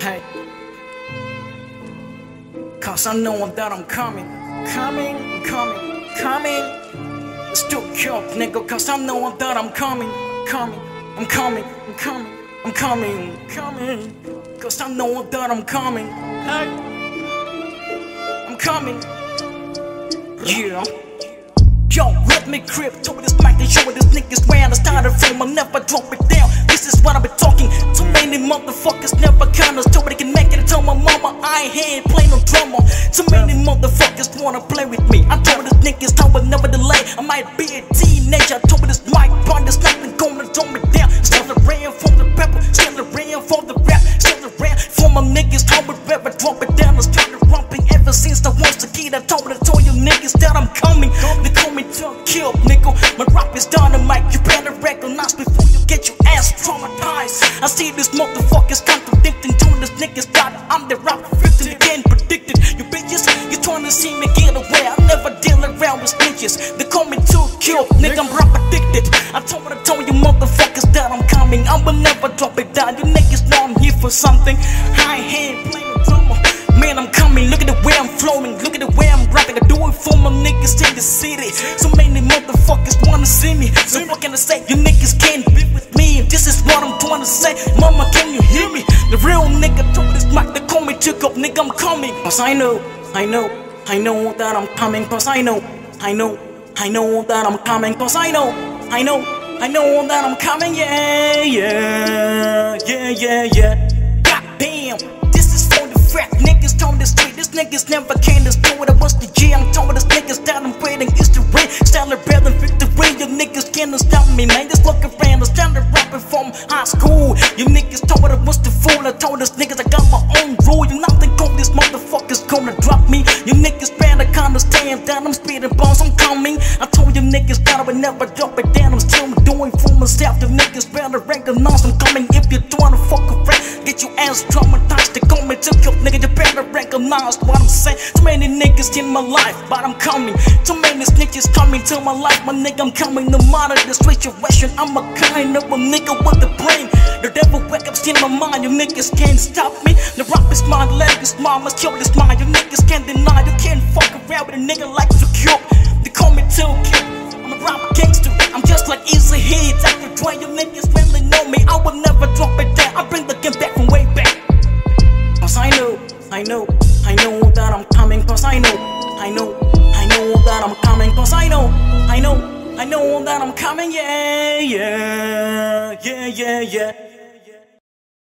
Hey. Cause I know that I'm coming. Coming, coming, coming. Still up, nigga, cause I know that I'm coming. Coming, I'm coming, I'm coming, I'm coming, coming. Cause I know that I'm coming. Hey. I'm coming. Yeah. Yo, let me crib to this mic and show this niggas where I started from. I never drop it down. This is what many motherfuckers never count us. Told they can make it. I told my mama I ain't here play no drama. Too many motherfuckers wanna play with me. I told this niggas I will never delay. I might be a teenager. I told this mic part, there's nothing gonna dumb me down. Still the rain from the pepper, still the rain from the rap, still the rain for my niggas. I would ever drop it down. I started rumping ever since the once the kid. I told, I told you niggas that I'm coming. They call me to kill, nigga. My rap is dynamite. You better recognize see this motherfuckers contradicting to this niggas that I'm the rap victim again predicted. You bitches, you trying to see me get away. I never deal around with snitches. They call me to kill, nigga. I'm rap addicted. I told I told you motherfuckers that I'm coming. I will never drop it down. You niggas know I'm here for something. Ain't here playing drama. Man, I'm coming. Look at the way I'm flowing. Look at the way I'm rapping. I do it for my niggas in the city. So many motherfuckers wanna took up, nigga. I'm coming. Cause I know, I know, I know that I'm coming. Cause I know, I know, I know that I'm coming. Cause I know, I know, I know that I'm coming. Yeah, yeah, yeah, yeah, yeah. Goddamn, this is for the frat niggas on the street. These niggas never came to school. I was the G. I'm told these niggas that I'm waiting is the ring. Celebrating victory. You niggas can't stop me, man. Just look school. You niggas told me I was the fool. I told these niggas I got my own rule. You nothing called these motherfuckers gonna drop me. You niggas better understand that I'm spitting bombs. I'm coming. I told you niggas that I would never drop it down. I'm still doing for myself. You niggas better recognize I'm coming. If you trying to fuck around, get your ass traumatized. They call me to kill, nigga. You better recognize what I'm saying. Too many niggas in my life, but I'm coming. Too many snitches coming to my life, my nigga. I'm coming. No matter the situation, I'm a kind of a nigga with a brain. The devil wake up in my mind. You niggas can't stop me. The rap is my leg is mine. My kill is mine. You niggas can't deny. You can't fuck around with a nigga like Secure. They call me Till Kill. I'm a rap gangster. I'm just like Easy Hits. After Dre, you niggas really know me. I will never drop it down. I bring the game back from way back. Cause I know, I know, I know that I'm coming. Cause I know, I know, I know that I'm coming. Cause I know, I know, I know that I'm coming. Yeah, yeah, yeah, yeah, yeah.